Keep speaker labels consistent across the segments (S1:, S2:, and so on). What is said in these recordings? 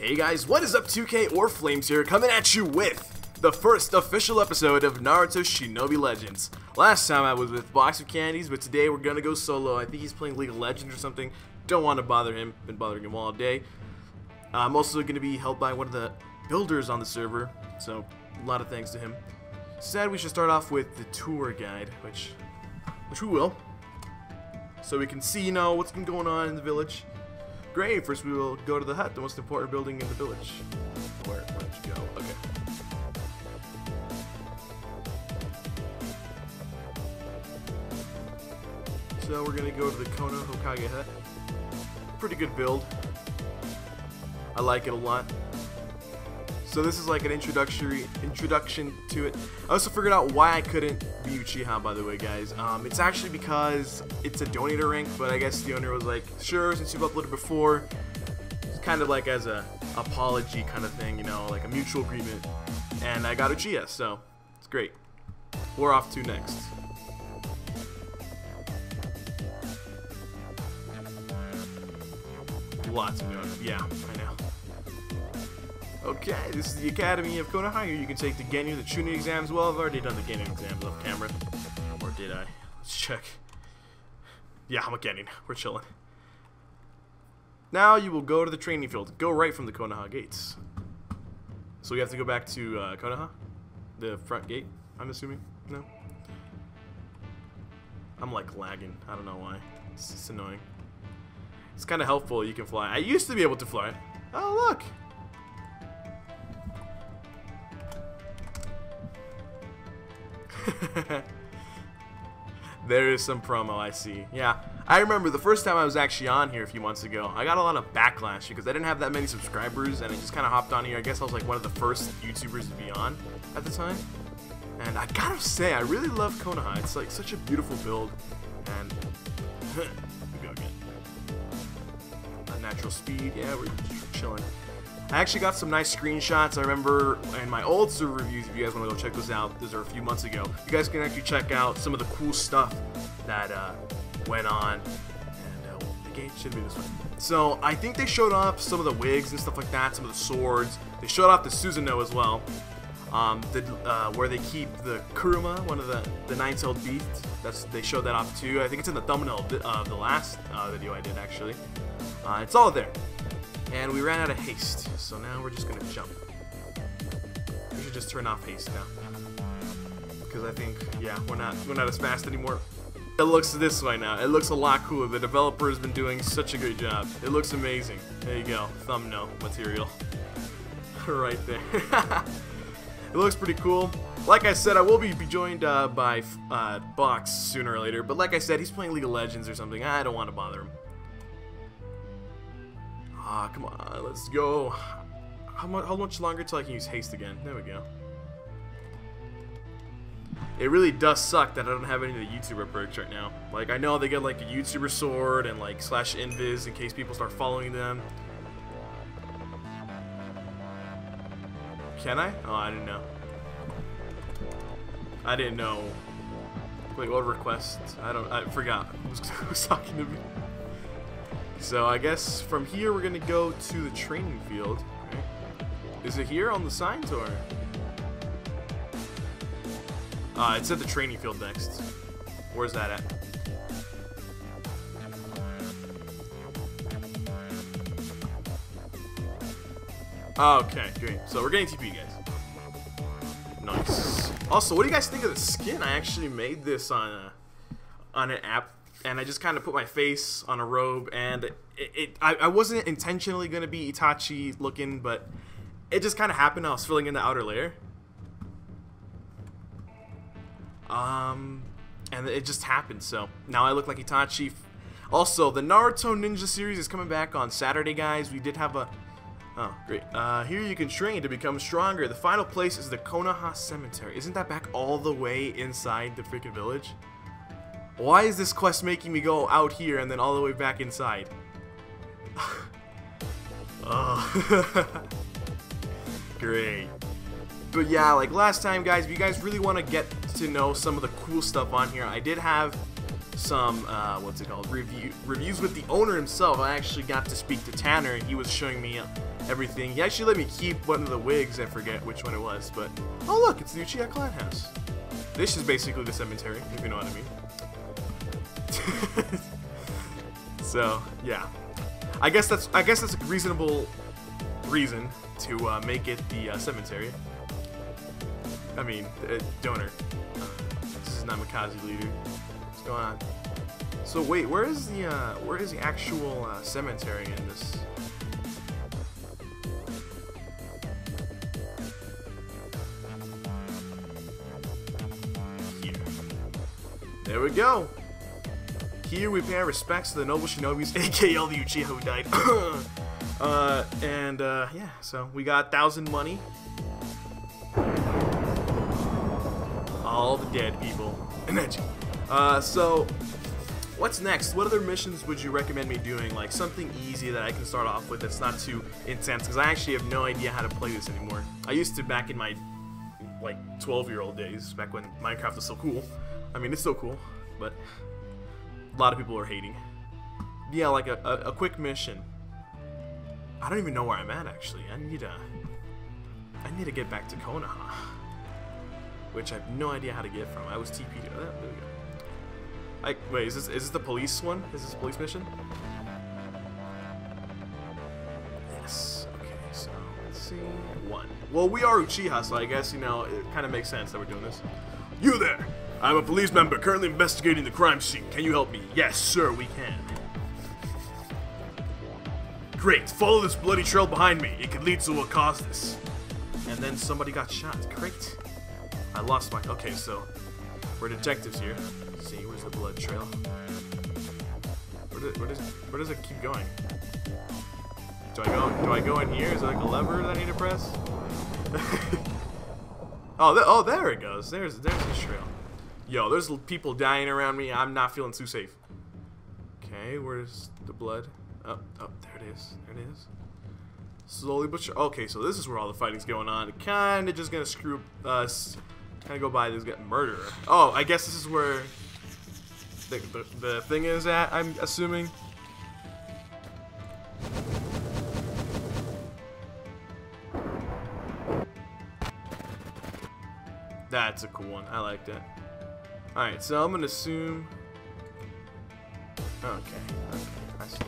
S1: Hey guys, what is up 2K or Flamez here, coming at you with the first official episode of Naruto Shinobi Legends. Last time I was with Box of Candies, but today we're gonna go solo. I think he's playing League of Legends or something. Don't want to bother him, been bothering him all day. Uh, I'm also gonna be helped by one of the builders on the server, so a lot of thanks to him. Said we should start off with the tour guide, which, which we will. So we can see, you know, what's been going on in the village. Great, first we will go to the hut, the most important building in the village. Where, where did you go? Okay. So we're gonna go to the Kono Hokage hut. Pretty good build. I like it a lot. So this is like an introductory introduction to it. I also figured out why I couldn't be Uchiha, by the way, guys. Um, it's actually because it's a donator rank, but I guess the owner was like, sure, since you've uploaded before, it's kind of like as a apology kind of thing, you know, like a mutual agreement. And I got Uchiha, so it's great. We're off to next. Lots of going. Yeah, I know. Okay, this is the Academy of Konoha. You can take the Genin, the Chunin exams. Well, I've already done the Genin exams off camera. Or did I? Let's check. Yeah, I'm a Genin. We're chilling. Now you will go to the training field. Go right from the Konoha gates. So we have to go back to uh, Konoha? The front gate, I'm assuming? No? I'm like lagging. I don't know why. It's, it's annoying. It's kind of helpful you can fly. I used to be able to fly. Oh, look! there is some promo I see. Yeah, I remember the first time I was actually on here a few months ago. I got a lot of backlash because I didn't have that many subscribers, and I just kind of hopped on here. I guess I was like one of the first YouTubers to be on at the time. And I gotta say, I really love Konoha. It's like such a beautiful build, and we go again. Unnatural speed. Yeah, we're chilling. I actually got some nice screenshots. I remember in my old server reviews, if you guys want to go check those out, those are a few months ago. You guys can actually check out some of the cool stuff that uh, went on. And uh, the gate should be this way. So I think they showed off some of the wigs and stuff like that, some of the swords. They showed off the Susanoo as well. Um, the, uh, where they keep the Kurama, one of the, the nine-tailed beasts. That's they showed that off too. I think it's in the thumbnail of the, the last uh, video I did actually. Uh, it's all there. And we ran out of haste, so now we're just gonna jump. We should just turn off haste now. Because I think, yeah, we're not we're not as fast anymore. It looks this way now. It looks a lot cooler. The developer has been doing such a great job. It looks amazing. There you go. Thumbnail material. right there. it looks pretty cool. Like I said, I will be joined uh, by uh, Box sooner or later. But like I said, he's playing League of Legends or something. I don't want to bother him. Ah, come on, let's go. How much, how much longer till I can use haste again? There we go. It really does suck that I don't have any of the YouTuber perks right now. Like, I know they get like a YouTuber sword and like slash invis in case people start following them. Can I? Oh, I didn't know. I didn't know. Wait, what request? I don't, I forgot who was talking to me. So I guess from here we're gonna go to the training field. Is it here on the signs or? Uh, it said the training field next. Where's that at? Okay, great. So we're getting TP, guys. Nice. Also, what do you guys think of the skin? I actually made this on a, on an app and I just kind of put my face on a robe, and it, it I, I, wasn't intentionally gonna be Itachi looking, but it just kind of happened. I was filling in the outer layer, um, and it just happened. So now I look like Itachi. Also, the Naruto Ninja series is coming back on Saturday, guys. We did have a Oh, great. Uh, here you can train to become stronger. The final place is the Konoha Cemetery. Isn't that back all the way inside the freaking village? Why is this quest making me go out here and then all the way back inside? oh. Great. But yeah, like last time, guys, if you guys really want to get to know some of the cool stuff on here, I did have some, uh, what's it called, review reviews with the owner himself. I actually got to speak to Tanner, he was showing me everything. He actually let me keep one of the wigs. I forget which one it was, but oh look, it's the Uchiha clan house. This is basically the cemetery, if you know what I mean. so yeah, I guess that's I guess that's a reasonable reason to uh, make it the uh, cemetery. I mean, uh, donor. this is Namikaze leader. What's going on? So wait, where is the uh, where is the actual uh, cemetery in this? Here. There we go. Here we pay our respects to the noble shinobis, aka all the Uchiha who died. uh, and uh, yeah, so we got thousand money. All the dead people. Uh, so what's next? What other missions would you recommend me doing? Like something easy that I can start off with that's not too intense, because I actually have no idea how to play this anymore. I used to back in my like 12 year old days, back when Minecraft was so cool. I mean, it's still cool, but a lot of people are hating. Yeah, like a, a, a quick mission. I don't even know where I'm at actually. I need to I need to get back to Konoha. Which I have no idea how to get from. I was TP'd. Oh, there we go. I, wait, is this is this the police one? Is this a police mission? Yes. Okay, so let's see. One. Well, we are Uchiha, so I guess you know it kind of makes sense that we're doing this. You there! I'm a police member currently investigating the crime scene. Can you help me? Yes, sir, we can. Great. Follow this bloody trail behind me. It could lead to what caused this. And then somebody got shot. Great. I lost my... Okay, so we're detectives here. Let's see, where's the blood trail? Where, do, where, does, where does it keep going? Do I go Do I go in here? Is there like a lever that I need to press? oh, th oh, there it goes. There's there's the trail. Yo, there's people dying around me. I'm not feeling too safe. Okay, where's the blood? Oh, oh, there it is. There it is. Slowly but sure. Okay, so this is where all the fighting's going on. Kinda just gonna screw us. Kinda go by this get Murderer. Oh, I guess this is where the, the, the thing is at, I'm assuming. That's a cool one. I like that. Alright, so I'm gonna assume... Okay, okay, I see.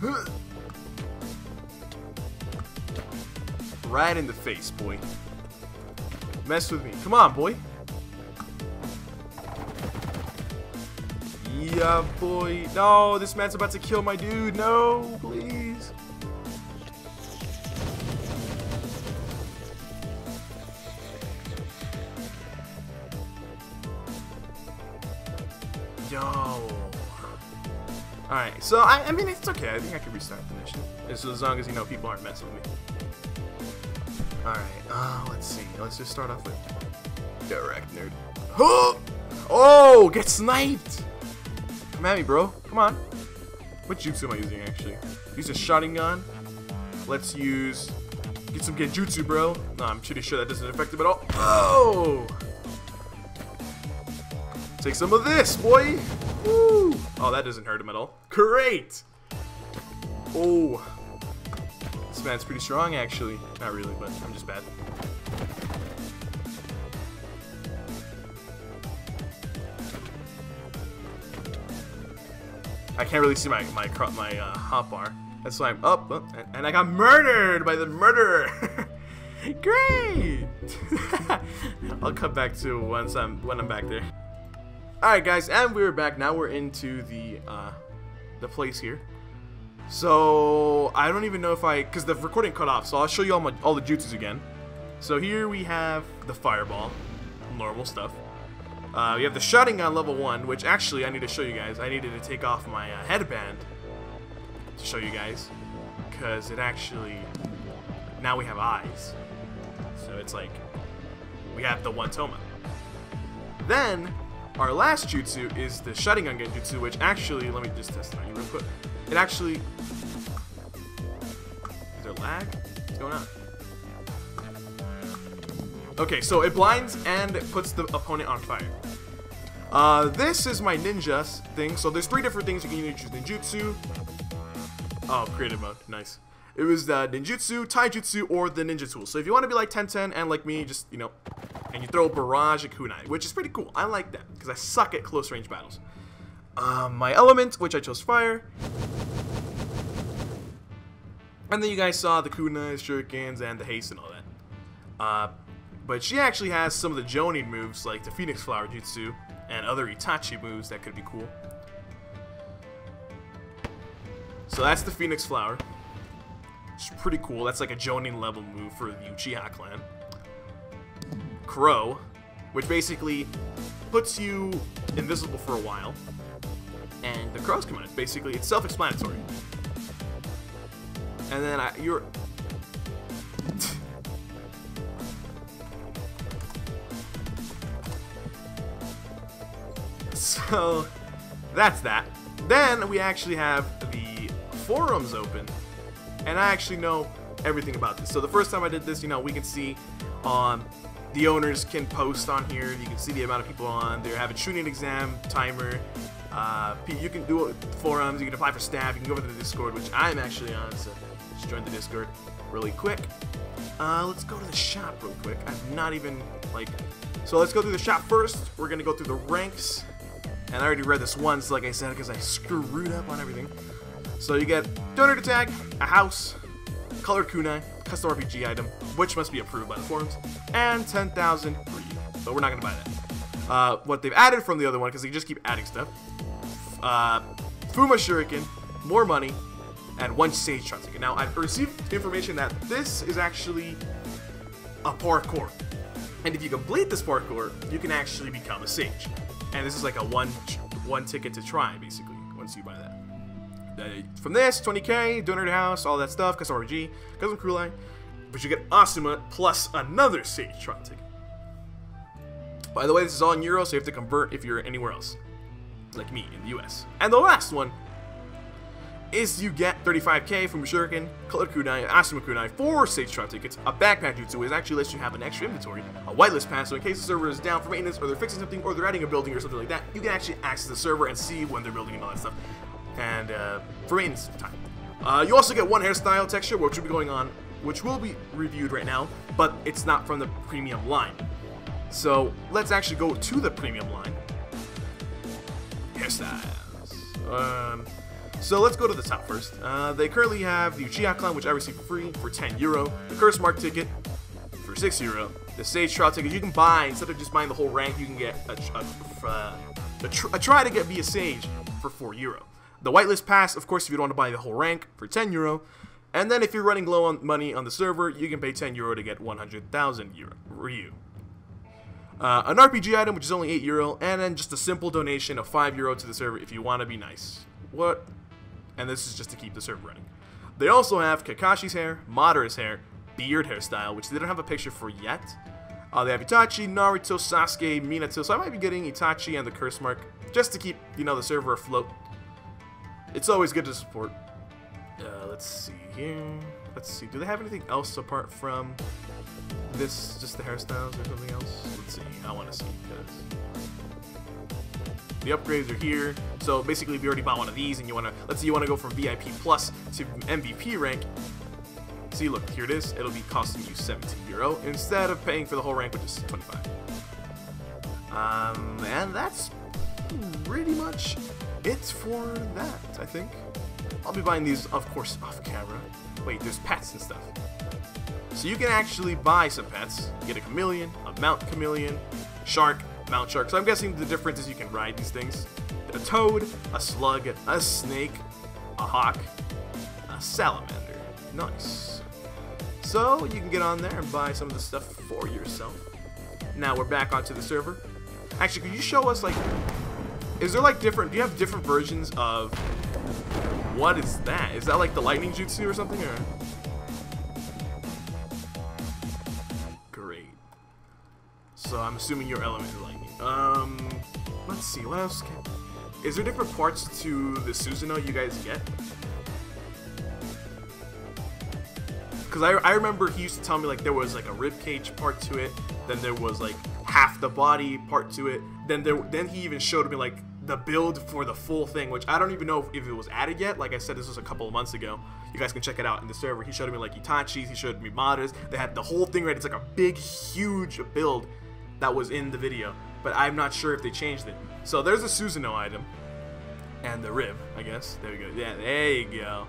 S1: right in the face, boy. Mess with me. Come on, boy. Yeah, boy. No, this man's about to kill my dude. No, please. Yo. Alright, so I, I mean, it's okay. I think I can restart the mission. As, long as, you know, people aren't messing with me. Alright, uh, let's see. Let's just start off with direct nerd. Oh, get sniped! Come at me, bro. Come on. What jutsu am I using, actually? Use a Sharingan. Let's use... Get some genjutsu, bro. No, I'm pretty sure that doesn't affect him at all. Oh! Take some of this, boy! Woo! Oh, that doesn't hurt him at all. Great! Oh. This man's pretty strong, actually. Not really, but I'm just bad. I can't really see my my my uh, hotbar. That's why I'm up, oh, and I got murdered by the murderer. Great! I'll come back to once I'm when I'm back there. Alright guys, and we're back. Now we're into the uh, the place here. So, I don't even know if I... Because the recording cut off, so I'll show you all, my, all the jutsus again. So here we have the fireball. Normal stuff. Uh, we have the Sharingan on level 1, which actually I need to show you guys. I needed to take off my uh, headband to show you guys. Because it actually... Now we have eyes. So it's like... We have the one tomoe. Then, our last jutsu is the Sharingan Genjutsu, which actually, let me just test it on you real quick. It actually... Is there lag? What's going on? Okay, so it blinds and it puts the opponent on fire. Uh, this is my ninja thing. So there's three different things you can use. Ninjutsu. Oh, creative mode. Nice. It was the ninjutsu, taijutsu, or the ninja tool. So if you want to be like Tenten and like me, just, you know, and you throw a barrage and kunai, which is pretty cool. I like that, because I suck at close range battles. Um, my element, which I chose fire. And then you guys saw the kunais, shurikens, and the haste and all that. Uh, but she actually has some of the Jonin moves, like the Phoenix Flower Jutsu, and other Itachi moves that could be cool. So that's the Phoenix Flower. It's pretty cool. That's like a Jonin level move for the Uchiha clan. Crow, which basically puts you invisible for a while. And the crows. It's basically, it's self-explanatory. And then I, you're... so, that's that. Then we actually have the forums open, and I actually know everything about this. So the first time I did this, you know, we can see um, the owners can post on here. You can see the amount of people on. They have a Chunin exam timer. Uh, you can do it forums. You can apply for staff. You can go over to the Discord, which I'm actually on. So just join the Discord really quick. Uh, let's go to the shop real quick. I'm not even like. So let's go through the shop first. We're gonna go through the ranks. And I already read this once, like I said, because I screwed up on everything. So you get donor tag, a house, colored kunai, custom RPG item, which must be approved by the forums, and 10,000 for. But we're not going to buy that. Uh, what they've added from the other one, because they just keep adding stuff, uh, Fuma Shuriken, more money, and one Sage Trial ticket. Now, I've received information that this is actually a parkour. And if you complete this parkour, you can actually become a Sage. And this is like a one one ticket to try, basically, once you buy that. From this, 20k, donor to house, all that stuff, custom RG, custom crew line. But you get Asuma plus another Sage Trial ticket. By the way, this is all in euros, so you have to convert if you're anywhere else. Like me, in the US. And the last one is you get 35k Fuma Shuriken, Colored Kunai, Asuma Kunai, 4 Sage Trial tickets, a backpack jutsu, which actually lets you have an extra inventory, a whitelist pass, so in case the server is down for maintenance, or they're fixing something, or they're adding a building or something like that, you can actually access the server and see when they're building and all that stuff. And uh, for maintenance time. Uh, you also get one hairstyle texture, which will be going on, which will be reviewed right now, but it's not from the premium line. So let's actually go to the premium line. Hairstyles. Um, so let's go to the top first. Uh, they currently have the Uchiha clan, which I received for free for 10 euro. The Curse Mark ticket for 6 euro. The Sage Trial ticket you can buy instead of just buying the whole rank. You can get a, a, a, a, try to get be a Sage for 4 euro. The Whitelist Pass, of course, if you don't want to buy the whole rank for 10 euro. And then if you're running low on money on the server, you can pay 10 euro to get 100,000 euro. Ryo. Uh, an RPG item, which is only 8 euro, and then just a simple donation of 5 euro to the server if you want to be nice. What? And this is just to keep the server running. They also have Kakashi's hair, Madara's hair, beard hairstyle, which they don't have a picture for yet. Uh, they have Itachi, Naruto, Sasuke, Minato, so I might be getting Itachi and the Curse Mark, just to keep, you know, the server afloat. It's always good to support. Uh, let's see here. Let's see. Do they have anything else apart from this? Just the hairstyles or something else? Let's see. I want to see because the upgrades are here. So basically, if you already bought one of these and you want to, let's say you want to go from VIP Plus to MVP rank. See, look, here it is. It'll be costing you 17 euro instead of paying for the whole rank, which is 25. Um, and that's pretty much it for that, I think. I'll be buying these, of course, off camera. Wait, there's pets and stuff. So you can actually buy some pets. Get a chameleon, a mount chameleon, shark, mount shark. So I'm guessing the difference is you can ride these things. A toad, a slug, a snake, a hawk, a salamander. Nice. So you can get on there and buy some of the stuff for yourself. Now we're back onto the server. Actually, could you show us like is there like different, do you have different versions of, what is that? Is that like the lightning jutsu or something or? Great. So I'm assuming your element is lightning. Um, let's see, what else can, is there different parts to the Susanoo you guys get? Because I, I remember he used to tell me like there was like a rib cage part to it, then there was like half the body part to it. Then there, then he even showed me like the build for the full thing, which I don't even know if, it was added yet. Like I said, this was a couple of months ago. You guys can check it out in the server. He showed me like Itachi's, he showed me Madara's. They had the whole thing right. It's like a big, huge build that was in the video, but I'm not sure if they changed it. So there's a Susanoo item and the rib, I guess. There we go. Yeah, there you go.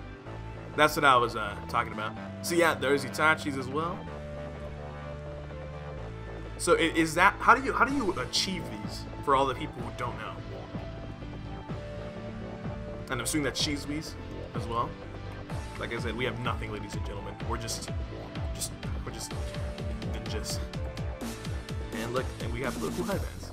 S1: That's what I was uh, talking about. So yeah, there's Itachi's as well. So is that how do you how do you achieve these for all the people who don't know? And I'm assuming that's Shisui's as well. Like I said, we have nothing, ladies and gentlemen. We're just, just, we're just ninjas. And look, and we have little high bands.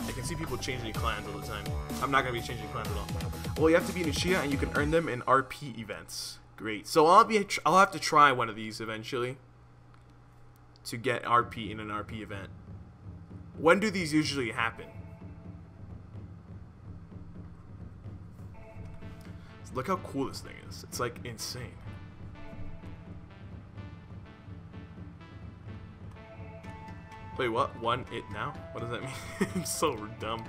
S1: I can see people changing clans all the time. I'm not gonna be changing clans at all. Well, you have to be in Uchiha and you can earn them in RP events. Great. So I'll be I'll have to try one of these eventually to get RP in an RP event. When do these usually happen? Look how cool this thing is. It's like insane. Wait, what? One it now? What does that mean? I'm so dumb.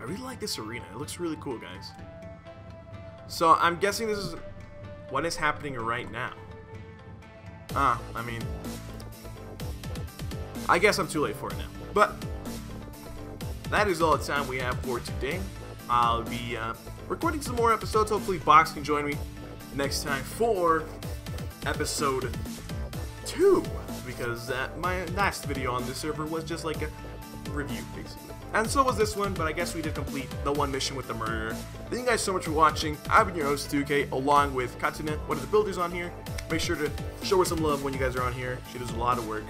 S1: I really like this arena. It looks really cool, guys. So I'm guessing this is what is happening right now. Ah, I mean, I guess I'm too late for it now. But that is all the time we have for today. I'll be uh, recording some more episodes. Hopefully, Box can join me next time for episode two, because uh, my last video on this server was just like a review, basically. And so was this one, but I guess we did complete the one mission with the murderer. Thank you guys so much for watching. I've been your host, 2K, along with Katsune, one of the builders on here. Make sure to show her some love when you guys are on here. She does a lot of work.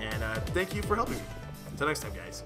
S1: And uh, thank you for helping me. Until next time, guys.